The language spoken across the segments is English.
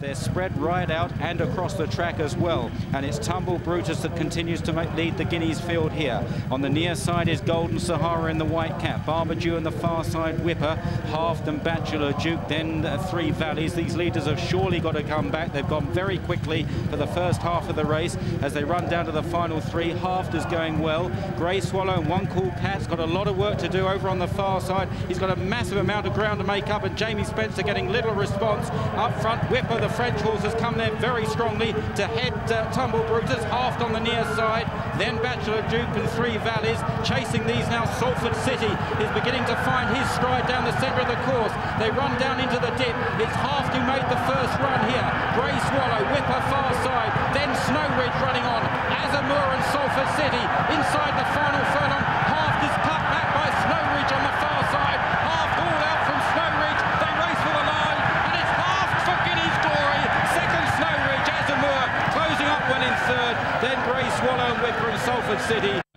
They're spread right out and across the track as well. And it's Tumble Brutus that continues to make, lead the Guineas field here. On the near side is Golden Sahara in the white cap. Barbadoo on the far side, Whipper, Haafhd and Bachelor Duke. Then uh, Three Valleys. These leaders have surely got to come back. They've gone very quickly for the first half of the race as they run down to the final three. Haafhd is going well. Grey Swallow and One Cool Cat's got a lot of work to do over on the far side. He's got a massive amount of ground to make up and Jamie Spencer getting little response. Up front, Whipper, the French horse, has come there very strongly to head uh, Tumble Brutus, Haafhd on the near side. Then Bachelor Duke and Three Valleys chasing these now. Salford City is beginning to find his stride down the centre of the course. They run down into the dip. It's Haafhd who made the first run here. Grey Swallow, Whipper far side. Then Snow Ridge running on. Azamour and Salford City inside the final furlong. Haafhd is cut back by Snow Ridge on the far side. Haafhd all out from Snow Ridge. They race for the line. And it's Haafhd for Guineas Glory. Second Snow Ridge. Azamour closing up well in third. Then Grey Swallow and Whipper and Salford City.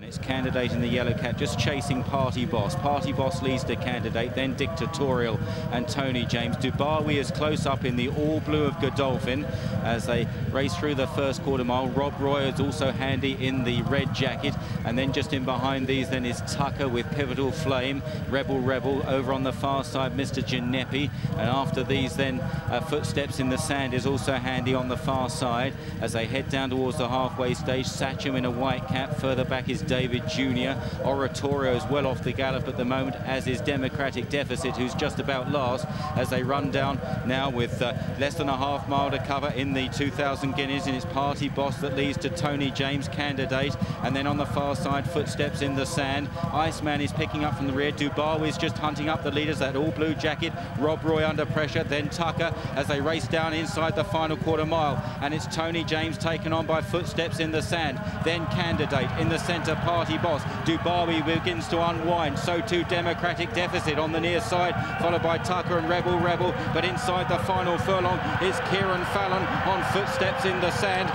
Kandidate in the yellow cap just chasing Party Boss. Party Boss leads to Kandidate, then Dictatorial and Tony James. Dubawi is close up in the all blue of Godolphin as they race through the first quarter mile. Rob Roy is also handy in the red jacket. And then just in behind these then is Tucker with Pivotal Flame. Rebel Rebel over on the far side, Mr. Ginepi. And after these then uh, Footsteps in the Sand is also handy on the far side as they head down towards the halfway stage. Satcham in a white cap. Further back is David Jr. Oratorio is well off the gallop at the moment, as is Democratic Deficit, who's just about last, as they run down now with uh, less than a half mile to cover in the 2,000 guineas. And it's Party Boss that leads to Tony James, Kandidate. And then on the far side, Footsteps in the Sand. Iceman is picking up from the rear. Dubawi is just hunting up the leaders, that all blue jacket. Rob Roy under pressure, then Tucker as they race down inside the final quarter mile. And it's Tony James taken on by Footsteps in the Sand. Then Kandidate in the centre, Party Boss. Dubawi begins to unwind. So too Democratic Deficit on the near side, followed by Tucker and Rebel Rebel. But inside the final furlong is Kieran Fallon on Footsteps in the Sand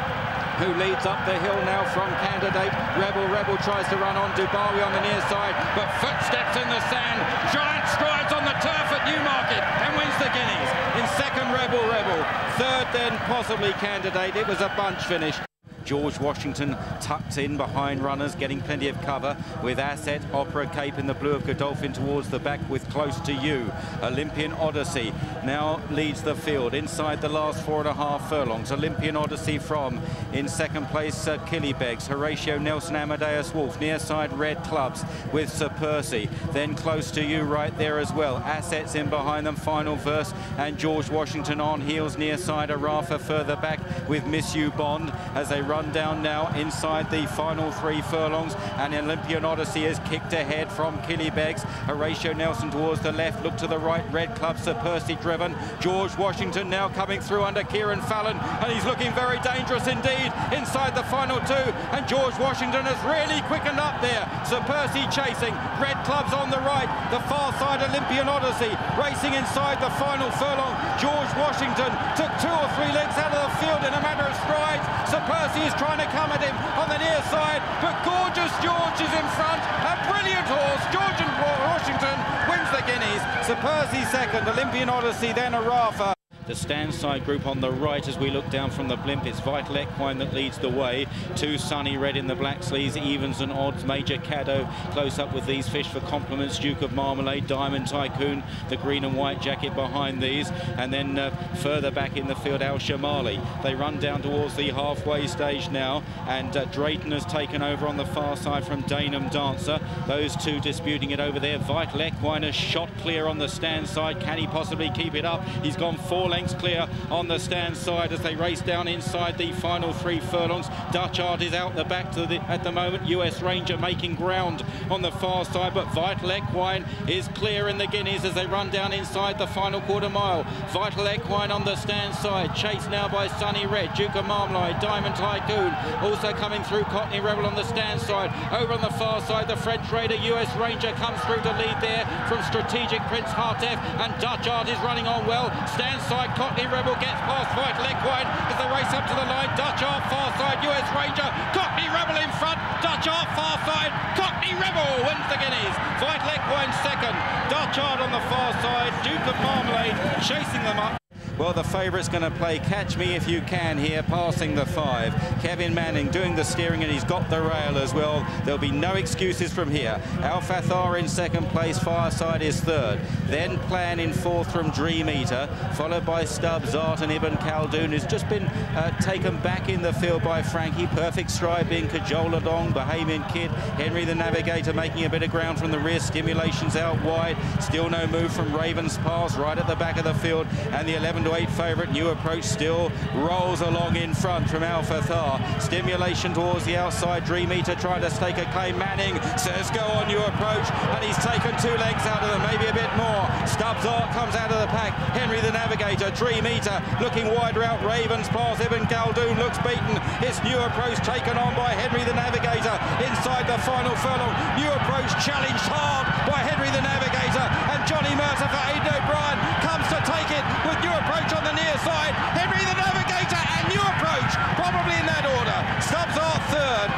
who leads up the hill now from Kandidate. Rebel Rebel tries to run on Dubawi on the near side, but footsteps in the sand. Giant strides on the turf at Newmarket and wins the Guineas. In second, Rebel Rebel. Third, then possibly Kandidate. It was a bunch finish. George Washington tucked in behind runners, getting plenty of cover with Asset, Opera Cape in the blue of Godolphin towards the back with Close to You. Olympian Odyssey now leads the field inside the last four and a half furlongs. Olympian Odyssey from in second place, uh, Killybegs, Horatio Nelson, Amadeus Wolf, near side Red Clubs with Sir Percy. Then Close to You right there as well. Assets in behind them, Final Verse and George Washington on heels near side, Araafa further back with Misu Bond as they run run down now inside the final three furlongs and Olympian Odyssey is kicked ahead from Killybegs. Horatio Nelson towards the left, look to the right, Red Club, Sir Percy driven. George Washington now coming through under Kieran Fallon and he's looking very dangerous indeed inside the final two and George Washington has really quickened up there. Sir Percy chasing, Red Club's on the right, the far side Olympian Odyssey racing inside the final furlong. George Washington took two or three lengths out of the field in a matter of strides. Sir Percy is trying to come at him on the near side, but Gorgeous George is in front. A brilliant horse, George and Washington wins the Guineas. Sir Percy second, Olympian Odyssey, then Araafa. The stand side group on the right as we look down from the blimp. It's Vital Equine that leads the way. Two Sunny Red in the black sleeves, evens and odds. Major Cadeaux close up with these fish for compliments. Duke of Marmalade, Diamond Tycoon, the green and white jacket behind these. And then uh, further back in the field, Al Shamali. They run down towards the halfway stage now. And uh, Drayton has taken over on the far side from Danum Dancer. Those two disputing it over there. Vital Equine has shot clear on the stand side. Can he possibly keep it up? He's gone four lengths clear on the stand side as they race down inside the final three furlongs. Dutch Art is out the back to the, at the moment. US Ranger making ground on the far side, but Vital Equine is clear in the Guineas as they run down inside the final quarter mile. Vital Equine on the stand side, chased now by Sunny Red, Duke of Marmalade, Diamond Tycoon, also coming through Cockney Rebel on the stand side. Over on the far side, the French Raider US Ranger comes through to lead there from Strategic Prince Hartef, and Dutch Art is running on well. Stand side. Cockney Rebel gets past Vital Equine as they race up to the line. Dutch Art far side. US Ranger. Cockney Rebel in front. Dutch Art far side. Cockney Rebel wins the Guineas. Vital Equine second. Dutch Art on the far side. Duke of Marmalade chasing them up. Well, the favourite's going to play Catch Me If You Can here, passing the five. Kevin Manning doing the steering and he's got the rail as well. There'll be no excuses from here. Al Fathar in second place, Fireside is third. Then Plan in fourth from Dream Eater, followed by Stubbs, Art and Ibn Khaldun, who's just been uh, taken back in the field by Frankie. Perfect stride being Cajoladong, Bahamian Kid, Henry the Navigator making a bit of ground from the rear. Stimulations out wide. Still no move from Ravens Pass right at the back of the field. And the 11 8 favourite, New Approach, still rolls along in front from Al Fathar. Stimulation towards the outside. Dream Eater trying to stake a claim. Manning says go on New Approach. And he's taken two legs out of them, maybe a bit more. Stubbs Art comes out of the pack. Henry the Navigator, Dream Eater looking wider out. Ravens Pass. Ibn Khaldun looks beaten. It's New Approach taken on by Henry the Navigator inside the final furlong. New Approach challenged hard by Henry the Navigator. And Johnny Murtagh for Aidan O'Brien comes to take it with New Approach on the near side. Henry the Navigator and New Approach probably in that order. Stubbs Art third.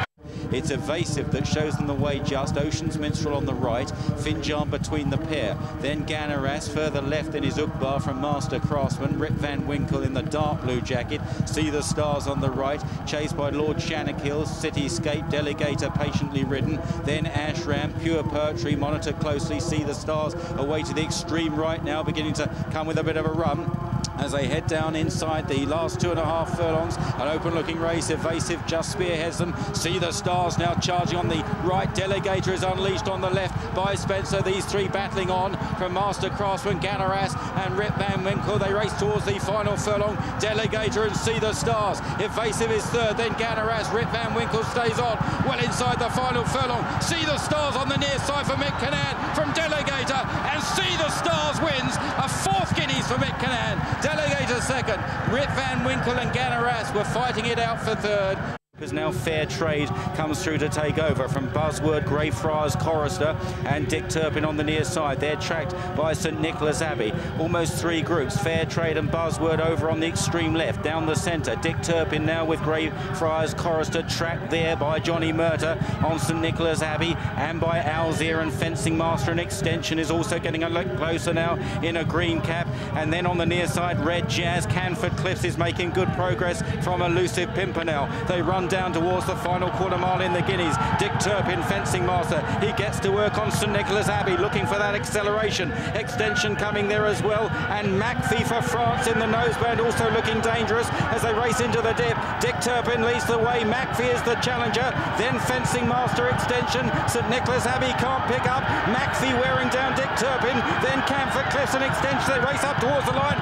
It's Evasive that shows them the way just. Ocean's Minstrel on the right. Finjan between the pair. Then Gan Amhras further left in his Uqbar from Master Craftsman. Rip Van Winkle in the dark blue jacket. Sea the Stars on the right. Chased by Lord Shanakill. Cityscape. Delegator patiently ridden. Then Ashram. Pure Poetry. Monitor closely. Sea the Stars away to the extreme right now. Beginning to come with a bit of a run as they head down inside the last two and a half furlongs. An open-looking race, evasive, just spearheads them. Sea the stars now charging on the right. Delegator is unleashed on the left by Spencer. These three battling on from Master Craftsman, Gan Amhras and Rip Van Winkle. They race towards the final furlong. Delegator and Sea the Stars. Evasive is third, then Gan Amhras. Rip Van Winkle stays on. Well inside the final furlong. Sea the Stars on the near side for Mick Kinane from Delegator. And Sea the Stars wins a fourth guineas for Mick Kinane. Delegator second. Rip Van Winkle and Gan Amhras were fighting it out for third. Because now Fair Trade comes through to take over from Buzzword, Greyfriars, Chorister and Dick Turpin on the near side. They're tracked by St Nicholas Abbey. Almost three groups, Fair Trade and Buzzword over on the extreme left, down the centre. Dick Turpin now with Greyfriars, Chorister tracked there by Johnny Murtagh on St Nicholas Abbey and by Alzir and Fencing Master and Xtension is also getting a look closer now in a green cap. And then on the near side, Red Jazz, Canford Cliffs is making good progress from Elusive Pimpernel. They run down towards the final quarter mile in the Guineas. Dick Turpin, fencing master. He gets to work on St Nicholas Abbey, looking for that acceleration. Xtension coming there as well. And Makfi for France in the noseband, also looking dangerous as they race into the dip. Dick Turpin leads the way. Makfi is the challenger. Then fencing master Xtension. St Nicholas Abbey can't pick up. Makfi wearing down Dick Turpin. Then Canford Cliffs and Xtension. They race up towards the line.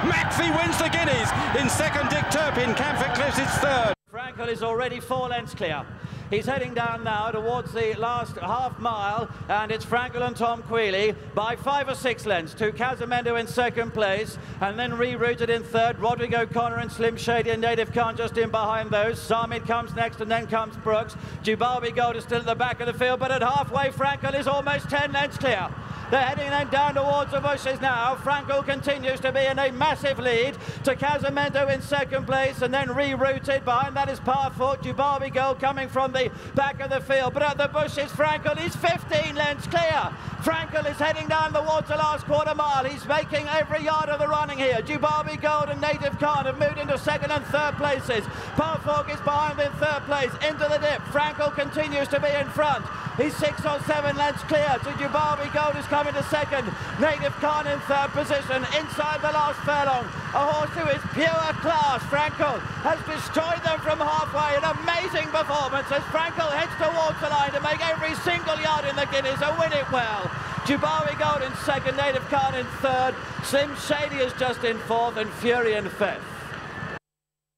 Makfi wins the Guineas. In second, Dick Turpin. Canford Cliffs is third. Frankel is already four lengths clear. He's heading down now towards the last half mile, and it's Frankel and Tom Queally by five or six lengths to Casamento in second place, and then rerouted in third. Roderic O'Connor and Slim Shady and Native Khan just in behind those. Saamidd comes next, and then comes Broox. Dubawi Gold is still at the back of the field, but at halfway, Frankel is almost 10 lengths clear. They're heading then down towards the bushes now. Frankel continues to be in a massive lead to Casamento in second place and then rerouted. Behind that is Pathfork. Dubawi Gold coming from the back of the field. But at the bushes, Frankel is 15 lengths clear. Frankel is heading down the water last quarter mile. He's making every yard of the running here. Dubawi Gold and Native Khan have moved into second and third places. Pathfork is behind in third place. Into the dip. Frankel continues to be in front. He's six or seven lengths clear to Dubawi Gold is coming to second. Native Khan in third position inside the last furlong. A horse who is pure class. Frankel has destroyed them from halfway. An amazing performance as Frankel heads towards the line to make every single yard in the Guineas and win it well. Dubawi Gold in second, Native Khan in third, Slim Shady is just in fourth and Fury in fifth.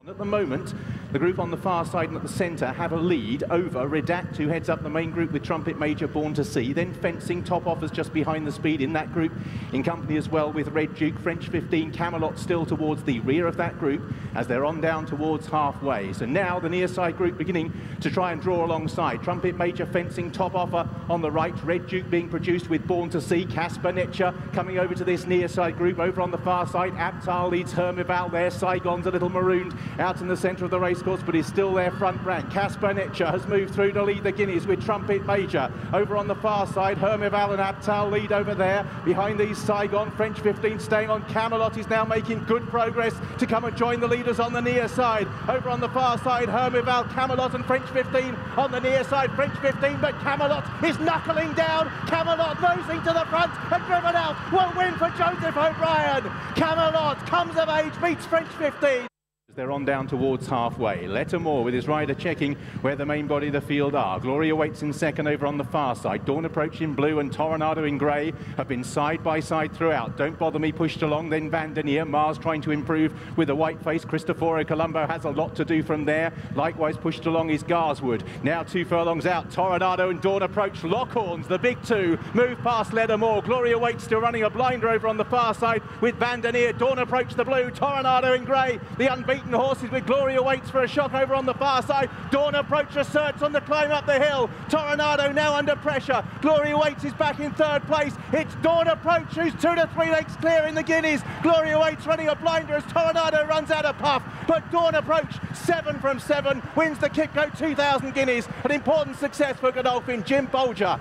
At the moment, the group on the far side and at the centre have a lead over Redact, who heads up the main group with Trumpet Major Born to Sea. Then Fencing, top offers just behind the speed in that group, in company as well with Red Duke, French 15, Camelot still towards the rear of that group as they're on down towards halfway. So now the near side group beginning to try and draw alongside. Trumpet Major Fencing, top offer uh, on the right. Red Duke being produced with Born to Sea. Caspar Netscher coming over to this near side group. Over on the far side, Abtal leads Hermival there. Saigon's a little marooned out in the centre of the race racecourse, but he's still their front rank. Caspar Netscher has moved through to lead the Guineas with Trumpet Major. Over on the far side, Hermival and Abtal lead over there. Behind these, Saigon, French 15 staying on. Camelot is now making good progress to come and join the leaders on the near side. Over on the far side, Hermival, Camelot and French 15 on the near side. French 15, but Camelot is knuckling down. Camelot nosing to the front and driven out. Will win for Joseph O'Brien. Camelot comes of age, beats French 15. They're on down towards halfway. Leitir Mor with his rider checking where the main body of the field are. Glory Awaits in second over on the far side. Dawn Approach in blue and Toronado in grey have been side by side throughout. Don't Bother Me pushed along, then Van der Neer. Mars trying to improve with a white face. Cristoforo Colombo has a lot to do from there. Likewise pushed along is Garswood. Now two furlongs out. Toronado and Dawn Approach. Lockhorns, the big two, move past Lettermore. Glory Awaits still running a blinder over on the far side with Van der Neer. Dawn Approach the blue. Toronado in grey. The unbeaten beaten horses with Glory Awaits for a shock over on the far side. Dawn Approach asserts on the climb up the hill. Toronado now under pressure. Glory Awaits is back in third place. It's Dawn Approach who's two to three lengths clear in the Guineas. Glory Awaits running a blinder as Toronado runs out of puff. But Dawn Approach, seven from seven, wins the Qipco 2000 Guineas. An important success for Godolphin. Jim Bolger